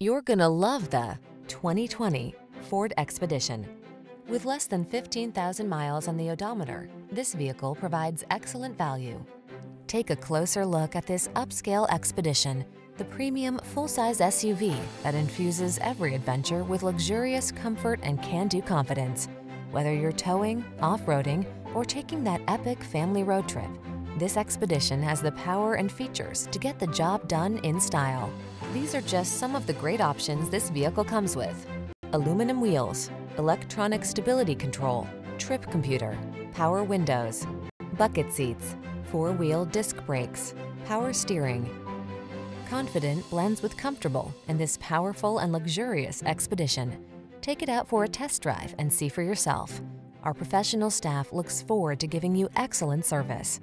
You're gonna love the 2020 Ford Expedition. With less than 15,000 miles on the odometer, this vehicle provides excellent value. Take a closer look at this upscale Expedition, the premium full-size SUV that infuses every adventure with luxurious comfort and can-do confidence. Whether you're towing, off-roading, or taking that epic family road trip, this Expedition has the power and features to get the job done in style. These are just some of the great options this vehicle comes with. Aluminum wheels, electronic stability control, trip computer, power windows, bucket seats, four-wheel disc brakes, power steering. Confident blends with comfortable in this powerful and luxurious Expedition. Take it out for a test drive and see for yourself. Our professional staff looks forward to giving you excellent service.